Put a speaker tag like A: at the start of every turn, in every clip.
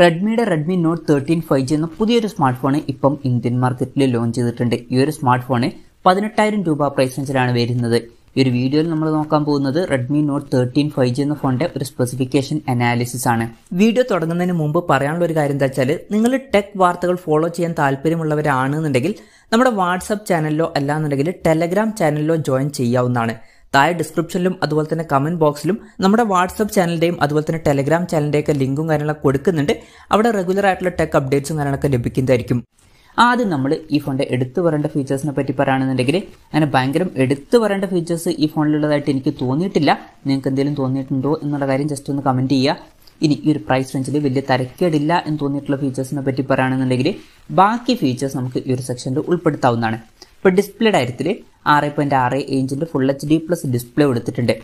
A: റെഡ്മിയുടെ Redmi note thirteen five G എന്ന പുതിയൊരു smart phone ഇപ്പം ഇന്ത്യൻ മാർക്കറ്റിൽ ലോഞ്ച് ചെയ്തിട്ടുണ്ട്. ഈ ഒരു സ്മാർട്ട് ഫോൺ പതിനെട്ടായിരം രൂപ പ്രൈസ് റേഞ്ചിലാണ് വരുന്നത്. ഈ ഒരു വീഡിയോയിൽ നമ്മൾ നോക്കാൻ പോകുന്നത് Redmi note thirteen five G എന്ന ഫോണിന്റെ ഒരു സ്പെസിഫിക്കേഷൻ അനാലിസിസ് ആണ്.
B: വീഡിയോ തുടങ്ങുന്നതിന് മുമ്പ് പറയാനുള്ള ഒരു കാര്യം എന്താ വെച്ചാൽ നിങ്ങൾ ടെക് വാർത്തകൾ ഫോളോ ചെയ്യാൻ താല്പര്യമുള്ളവരാണെന്നുണ്ടെങ്കിൽ നമ്മുടെ വാട്സപ്പ് ചാനലിലോ അല്ലാന്നുണ്ടെങ്കിൽ ടെലഗ്രാം ചാനലിലോ ജോയിൻ ചെയ്യാവുന്നതാണ്. താഴെ ഡിസ്ക്രിപ്ഷനിലും അതുപോലെ തന്നെ കമന്റ് ബോക്സിലും നമ്മുടെ വാട്സപ്പ് ചാനലിന്റെയും അതുപോലെ തന്നെ ടെലഗ്രാം ചാനലിന്റെയൊക്കെ ലിങ്കും കാര്യങ്ങളൊക്കെ കൊടുക്കുന്നുണ്ട്. അവിടെ റെഗുലർ ആയിട്ടുള്ള ടെക് അപ്ഡേറ്റ്സും കാര്യങ്ങളൊക്കെ ലഭിക്കുന്നതായിരിക്കും.
A: ആദ്യം നമ്മൾ ഈ ഫോണിന്റെ എടുത്തു പറയേണ്ട ഫീച്ചേഴ്സിനെ പറ്റി പറയുകയാണെന്നുണ്ടെങ്കിൽ അങ്ങനെ ഭയങ്കര എടുത്തു പറയേണ്ട ഫീച്ചേഴ്സ് ഈ ഫോണിലുള്ളതായിട്ട് എനിക്ക് തോന്നിയിട്ടില്ല. നിങ്ങൾക്ക് എന്തെങ്കിലും തോന്നിയിട്ടുണ്ടോ എന്നുള്ള കാര്യം ജസ്റ്റ് ഒന്ന് കമന്റ് ചെയ്യുക. ഇനി ഈ ഒരു പ്രൈസ് റേഞ്ചിൽ വലിയ തരക്കേടില്ല എന്ന് തോന്നിയിട്ടുള്ള ഫീച്ചേഴ്സിനെ പറ്റി പറയുകയാണെന്നുണ്ടെങ്കിൽ ബാക്കി ഫീച്ചേഴ്സ് നമുക്ക് ഈ ഒരു സെക്ഷനിൽ ഉൾപ്പെടുത്താവുന്നതാണ്. ഇപ്പോൾ ഡിസ്പ്ലേ കാര്യത്തിൽ ആറ് പോയിന്റ് ആറ് ഇഞ്ചിന്റെ full H D plus display കൊടുത്തിട്ടുണ്ട്.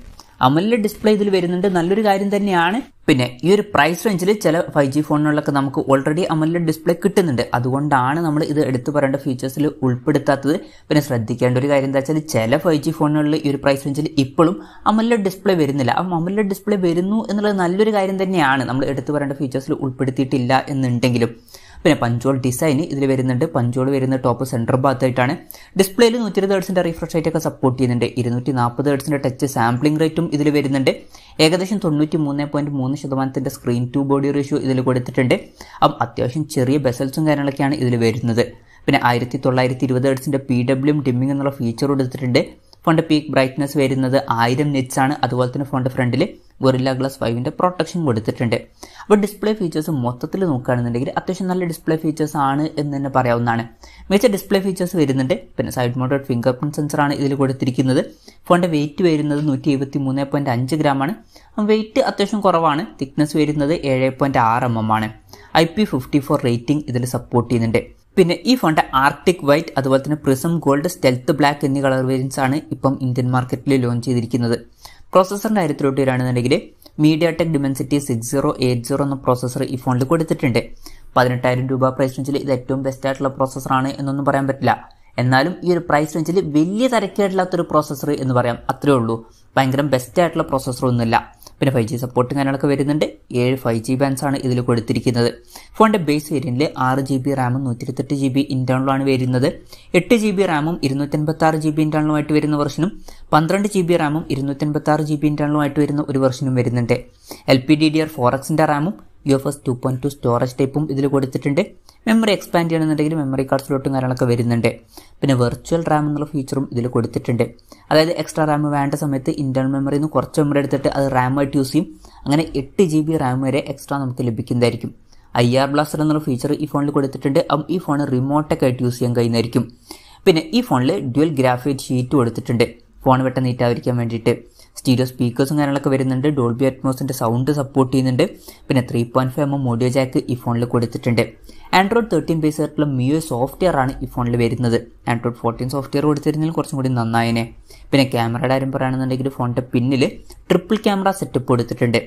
A: അമലിലെ ഡിസ്പ്ലേ ഇതിൽ വരുന്നുണ്ട്. നല്ലൊരു കാര്യം തന്നെയാണ്. പിന്നെ ഈ ഒരു പ്രൈസ് റേഞ്ചിൽ ചില ഫൈവ് ജി ഫോണുകളിലൊക്കെ നമുക്ക് ഓൾറെഡി അമലിലെ ഡിസ്പ്ലേ കിട്ടുന്നുണ്ട്. അതുകൊണ്ടാണ് നമ്മൾ ഇത് എടുത്തു പറയേണ്ട ഫീച്ചേഴ്സിൽ ഉൾപ്പെടുത്താത്തത്. പിന്നെ ശ്രദ്ധിക്കേണ്ട ഒരു കാര്യം എന്താ വെച്ചാൽ ചില ഫൈവ് ജി ഫോണുകളിൽ ഈ ഒരു പ്രൈസ് റേഞ്ചിൽ ഇപ്പോഴും അമലിലെ ഡിസ്പ്ലേ വരുന്നില്ല. അപ്പം അമലിലെ ഡിസ്പ്ലേ വരുന്നു എന്നുള്ളത് നല്ലൊരു കാര്യം തന്നെയാണ്. നമ്മൾ എടുത്തു പറയേണ്ട ഫീച്ചേഴ്സിൽ ഉൾപ്പെടുത്തിയിട്ടില്ല എന്നുണ്ടെങ്കിലും. പിന്നെ പഞ്ചോൾ ഡിസൈൻ ഇതിൽ വരുന്നുണ്ട്. പഞ്ചോൾ വരുന്ന ടോപ്പ് സെന്റർ ഭാഗത്തായിട്ടാണ്. ഡിസ്പ്ലേയിൽ നൂറ്റി ഇരുപത് ഹേർട്സിന്റെ റിഫ്രഷ് റേറ്റ് ഒക്കെ സപ്പോർട്ട് ചെയ്യുന്നുണ്ട്. ഇരുന്നൂറ്റി നാൽപ്പത് ഹേർട്സിന്റെ ടച്ച് സാമ്പിളിംഗ് റേറ്റും ഇതിൽ വരുന്നുണ്ട്. ഏകദേശം തൊണ്ണൂറ്റി മൂന്ന് പോയിന്റ് മൂന്ന് ശതമാനത്തിന്റെ സ്ക്രീൻ ടു ബോഡി റേഷ്യോ ഇതിൽ കൊടുത്തിട്ടുണ്ട്. അപ്പം അത്യാവശ്യം ചെറിയ ബെസൽസും കാര്യങ്ങളൊക്കെയാണ് ഇതിൽ വരുന്നത്. പിന്നെ ആയിരത്തി തൊള്ളായിരത്തി ഇരുപത് ഹേർട്സിന്റെ പി ഡബ്ല്യു ഡിമ്മിംഗ് എന്നുള്ള ഫീച്ചർ കൊടുത്തിട്ടുണ്ട് ഫോണിന്റെ പീക്ക് ബ്രൈറ്റ്നസ് വരുന്നത് ആയിരം നെറ്റ്സ് ആണ്. അതുപോലെ തന്നെ ഫോണിന്റെ ഫ്രണ്ടിൽ ഗൊറില്ല ഗ്ലാസ് ഫൈവിന്റെ പ്രൊട്ടക്ഷൻ കൊടുത്തിട്ടുണ്ട്. അപ്പോൾ ഡിസ്പ്ലേ ഫീച്ചേഴ്സ് മൊത്തത്തിൽ നോക്കുകയാണെന്നുണ്ടെങ്കിൽ അത്യാവശ്യം നല്ല ഡിസ്പ്ലേ ഫീച്ചേഴ്സ് ആണ് എന്ന് തന്നെ പറയാവുന്നതാണ്. മികച്ച ഡിസ്പ്ലേ ഫീച്ചേഴ്സ് വരുന്നുണ്ട്. പിന്നെ സൈഡ് മൗണ്ടഡ് ഫിംഗർ സെൻസർ ആണ് ഇതിൽ കൊടുത്തിരിക്കുന്നത്. ഫോണിന്റെ വെയിറ്റ് വരുന്നത് നൂറ്റി എഴുപത്തി മൂന്ന് പോയിന്റ് അഞ്ച് ഗ്രാം ആണ്. വെയിറ്റ് അത്യാവശ്യം കുറവാണ്. തിക്നെസ് വരുന്നത് ഏഴ് പോയിന്റ് ആറ് എം എം ആണ്. I P fifty four rating ഇതിൽ സപ്പോർട്ട് ചെയ്യുന്നുണ്ട്. പിന്നെ ഈ ഫോണിന്റെ ആർട്ടിക് വൈറ്റ് അതുപോലെ തന്നെ പ്രിസം ഗോൾഡ് സ്റ്റെൽത്ത് ബ്ലാക്ക് എന്നീ കളർ വേരിയൻസ് ആണ് ഇപ്പം ഇന്ത്യൻ മാർക്കറ്റിൽ ലോഞ്ച് ചെയ്തിരിക്കുന്നത്. പ്രോസസറിന്റെ കാര്യത്തിലോട്ട് വരികയാണെന്നുണ്ടെങ്കിൽ MediaTek dimensity six zero eight zero എന്ന പ്രോസസ്സർ ഈ ഫോണിൽ കൊടുത്തിട്ടുണ്ട്. പതിനെട്ടായിരം രൂപ പ്രൈസ് റേഞ്ചിൽ ഇത് ഏറ്റവും ബെസ്റ്റ് ആയിട്ടുള്ള പ്രോസസ്സറാണ് എന്നൊന്നും പറയാൻ പറ്റില്ല. എന്നാലും ഈ ഒരു പ്രൈസ് റേഞ്ചിൽ വലിയ തരക്കേടില്ലാത്തൊരു പ്രോസസ്സർ എന്ന് പറയാം. അത്രേ ഉള്ളൂ. ഭയങ്കര ബെസ്റ്റ് ആയിട്ടുള്ള പ്രോസസ്സർ ഒന്നുമില്ല. പിന്നെ ഫൈവ് ജി സപ്പോർട്ടും കാര്യങ്ങളൊക്കെ വരുന്നുണ്ട്. ഏഴ് ഫൈവ് ജി ബാൻസ് ആണ് ഇതിൽ കൊടുത്തിരിക്കുന്നത്. ഫോണിന്റെ ബേസ് വേരിയന്റിൽ ആറ് ജി ബി റാമും നൂറ്റി ഇരുപത്തെട്ട് ജി ബി ഇന്റേണലുമാണ് വരുന്നത്. എട്ട് ജി ബി റാമും ഇരുന്നൂറ്റൻപത്തി ആറ് ജി ബി ഇന്റേണലുമായിട്ട് വരുന്ന വെർഷനും പന്ത്രണ്ട് ജി ബി റാമും ഇരുന്നൂറ്റൻപത്തി ആറ് ജി ബി ഇന്റേണലുമായിട്ട് വരുന്ന ഒരു വെർഷനും വരുന്നുണ്ട്. L P D D R four എക്സിന്റെ റാമും U F S two point two storage ടൈപ്പും ഇതിൽ കൊടുത്തിട്ടുണ്ട്. മെമ്മറി എക്സ്പാൻഡ് ചെയ്യണമെന്നുണ്ടെങ്കിൽ മെമ്മറി കാർഡ് സ്ലോട്ടും കാര്യങ്ങളൊക്കെ വരുന്നുണ്ട്. പിന്നെ വെർച്വൽ റാം എന്നുള്ള ഫീച്ചറും ഇതിൽ കൊടുത്തിട്ടുണ്ട്. അതായത് എക്സ്ട്രാ റാം വേണ്ട സമയത്ത് ഇന്റേണൽ മെമ്മറിയിൽ നിന്ന് കുറച്ച് മെമ്മറി എടുത്തിട്ട് അത് റാമായിട്ട് യൂസ് ചെയ്യും. അങ്ങനെ എട്ട് ജി ബി റാം വരെ എക്സ്ട്രാ നമുക്ക് ലഭിക്കുന്നതായിരിക്കും. ഐ ആർ ബ്ലാസ്റ്റർ എന്നുള്ള ഫീച്ചർ ഈ ഫോണിൽ കൊടുത്തിട്ടുണ്ട്. ഈ ഫോൺ റിമോട്ടൊക്കെ ആയിട്ട് യൂസ് ചെയ്യാൻ കഴിയുന്നതായിരിക്കും. പിന്നെ ഈ ഫോണിൽ ഡ്യുവൽ ഗ്രാഫൈറ്റ് ഷീറ്റ് കൊടുത്തിട്ടുണ്ട്. ഫോൺ വെട്ടം നീറ്റാതിരിക്കാൻ വേണ്ടിയിട്ട്. സ്റ്റീരിയോ സ്പീക്കേഴ്സും കാര്യങ്ങളൊക്കെ വരുന്നുണ്ട്. ഡോൾബി അറ്റ്മോസിന്റെ സൗണ്ട് സപ്പോർട്ട് ചെയ്യുന്നുണ്ട്. പിന്നെ three point five M audio jack ഈ ഫോണിൽ കൊടുത്തിട്ടുണ്ട്. ആൻഡ്രോയിഡ് തേർട്ടീൻ ബേസ് ആയിട്ടുള്ള മിയോ സോഫ്റ്റ്വെയർ ആണ് ഈ ഫോണിൽ വരുന്നത്. ആൻഡ്രോയിഡ് ഫോർട്ടീൻ സോഫ്റ്റ്വെയർ കൊടുത്തിരുന്നെങ്കിൽ കുറച്ചും കൂടി നന്നായനെ. പിന്നെ ക്യാമറയുടെ കാര്യം പറയുകയാണെന്നുണ്ടെങ്കിൽ ഫോണിന്റെ പിന്നിൽ ട്രിപ്പിൾ ക്യാമറ സെറ്റപ്പ് കൊടുത്തിട്ടുണ്ട്.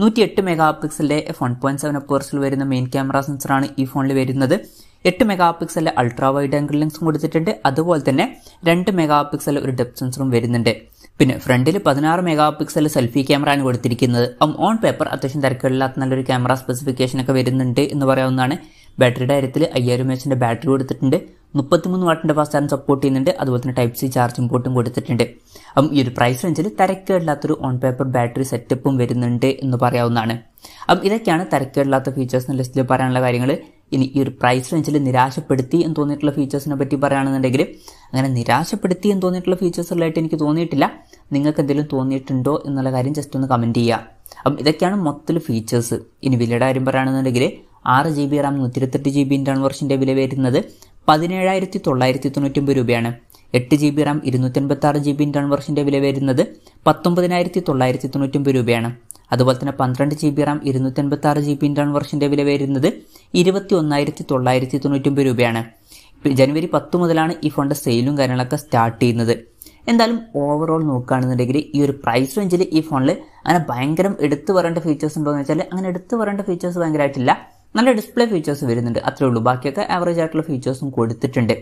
A: നൂറ്റി എട്ട് മെഗാ പിക്സലിന്റെ വൺ പോയിന്റ് സെവൻ അപ്പേഴ്സിൽ വരുന്ന മെയിൻ ക്യാമറ സെൻസറാണ് ഈ ഫോണിൽ വരുന്നത്. എട്ട് മെഗാ പിക്സലിന്റെ അൾട്രാ വൈഡ് ആംഗിൾ ലെൻസും കൊടുത്തിട്ടുണ്ട്. അതുപോലെ തന്നെ രണ്ട് മെഗാ പിക്സൽ ഒരു ഡെപ്ത് സെൻസറും വരുന്നുണ്ട്. പിന്നെ ഫ്രണ്ടിൽ പതിനാറ് മെഗാ പിക്സൽ സെൽഫി ആണ് കൊടുത്തിരിക്കുന്നത്. ഓൺ പേപ്പർ അത്യാവശ്യം തിരക്കുകളില്ലാത്ത നല്ലൊരു ക്യാമറ സ്പെസിഫിക്കേഷൻ ഒക്കെ വരുന്നുണ്ട് എന്ന് പറയാവുന്നതാണ്. ബാറ്ററിയുടെ കാര്യത്തിൽ അയ്യായിരം എച്ചിന്റെ ബാറ്ററി കൊടുത്തിട്ടുണ്ട്. മുപ്പത്തിമൂന്ന് വാട്ടിന്റെ ഫാസ്റ്റ് ചാർജ് സപ്പോർട്ട് ചെയ്യുന്നുണ്ട്. അതുപോലെ തന്നെ ടൈപ്പ് സി ചാർജിംഗ് പോർട്ടും കൊടുത്തിട്ടുണ്ട്. അപ്പം ഈ ഒരു പ്രൈസ് റേഞ്ചിൽ തിരക്കേടില്ലാത്തൊരു ഓൺ പേപ്പർ ബാറ്ററി സെറ്റപ്പും വരുന്നുണ്ട് എന്ന് പറയാവുന്നതാണ്. അപ്പം ഇതൊക്കെയാണ് തിരക്കേടില്ലാത്ത ഫീച്ചേഴ്സ് ലിസ്റ്റിൽ പറയാനുള്ള കാര്യങ്ങൾ ഇനി ഈ ഒരു പ്രൈസ് റേഞ്ചിൽ നിരാശപ്പെടുത്തി എന്ന് തോന്നിയിട്ടുള്ള ഫീച്ചേഴ്സിനെ പറ്റി പറയുകയാണെന്നുണ്ടെങ്കിൽ അങ്ങനെ നിരാശപ്പെടുത്തി എന്ന് തോന്നിയിട്ടുള്ള ഫീച്ചേഴ്സുകളായിട്ട് എനിക്ക് തോന്നിയിട്ടില്ല. നിങ്ങൾക്ക് എന്തെങ്കിലും തോന്നിയിട്ടുണ്ടോ എന്നുള്ള കാര്യം ജസ്റ്റ് ഒന്ന് കമന്റ് ചെയ്യുക അപ്പം ഇതൊക്കെയാണ് മൊത്തത്തിൽ ഫീച്ചേഴ്സ് ഇനി വിലയുടെ കാര്യം പറയുകയാണെന്നുണ്ടെങ്കിൽ ആറ് ജി ബി റാം നൂറ്റി ഇരുപത്തെട്ട് ജി ബി ഇന്റേണൽ വെർഷന്റെ വില വരുന്നത് പതിനേഴായിരത്തി തൊള്ളായിരത്തി തൊണ്ണൂറ്റൊമ്പത് രൂപയാണ്. എട്ട് ജി ബി റാം ഇരുന്നൂറ്റൻപത്തി ആറ് ജി ബി ഇന്റേണൽ വെർഷന്റെ വില വരുന്നത് പത്തൊമ്പതിനായിരത്തി തൊള്ളായിരത്തി തൊണ്ണൂറ്റൊമ്പത് രൂപയാണ്. അതുപോലെ തന്നെ പന്ത്രണ്ട് ജി ബി റാം ഇരുന്നൂറ്റൻപത്തി ആറ് ജി ബി ഇന്റേണൽ വെർഷന്റെ വില വരുന്നത് ഇരുപത്തി ഒന്നായിരത്തി തൊള്ളായിരത്തി തൊണ്ണൂറ്റൊമ്പത് രൂപയാണ് ജനുവരി പത്ത് മുതലാണ് ഈ ഫോണിന്റെ സെയിലും കാര്യങ്ങളൊക്കെ സ്റ്റാർട്ട് ചെയ്യുന്നത്. എന്തായാലും ഓവറോൾ നോക്കുകയാണെന്നുണ്ടെങ്കിൽ ഈ ഒരു പ്രൈസ് റേഞ്ചിൽ ഈ ഫോണിൽ അങ്ങനെ ഭയങ്കരം എടുത്തു പറയേണ്ട ഫീച്ചേഴ്സ് ഉണ്ടോ എന്ന് വെച്ചാൽ അങ്ങനെ എടുത്തു പറയേണ്ട ഫീച്ചേഴ്സ് ഭയങ്കരമായിട്ടില്ല നല്ല ഡിസ്പ്ലേ ഫീച്ചേഴ്സ് വരുന്നുണ്ട്. അത്രേ ഉള്ളൂ. ബാക്കിയൊക്കെ ആവറേജ് ആയിട്ടുള്ള ഫീച്ചേഴ്സും കൊടുത്തിട്ടുണ്ട്.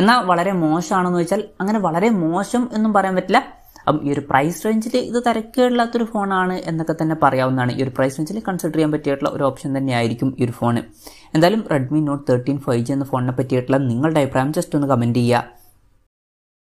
A: എന്നാൽ വളരെ മോശമാണെന്ന് വെച്ചാൽ അങ്ങനെ വളരെ മോശം എന്നും പറയാൻ പറ്റില്ല. അപ്പം ഈ ഒരു പ്രൈസ് റേഞ്ചിൽ ഇത് തിരക്കേടില്ലാത്തൊരു ഫോണാണ് എന്നൊക്കെ തന്നെ പറയാവുന്നതാണ്. ഈ ഒരു പ്രൈസ് റേഞ്ചിൽ കൺസിഡർ ചെയ്യാൻ പറ്റിയിട്ടുള്ള ഒരു ഓപ്ഷൻ തന്നെയായിരിക്കും ഈ ഒരു ഫോൺ എന്തായാലും Redmi note thirteen five G എന്ന ഫോണിനെ പറ്റിയിട്ടുള്ള നിങ്ങളുടെ അഭിപ്രായം ജസ്റ്റ് ഒന്ന് കമന്റ് ചെയ്യുക.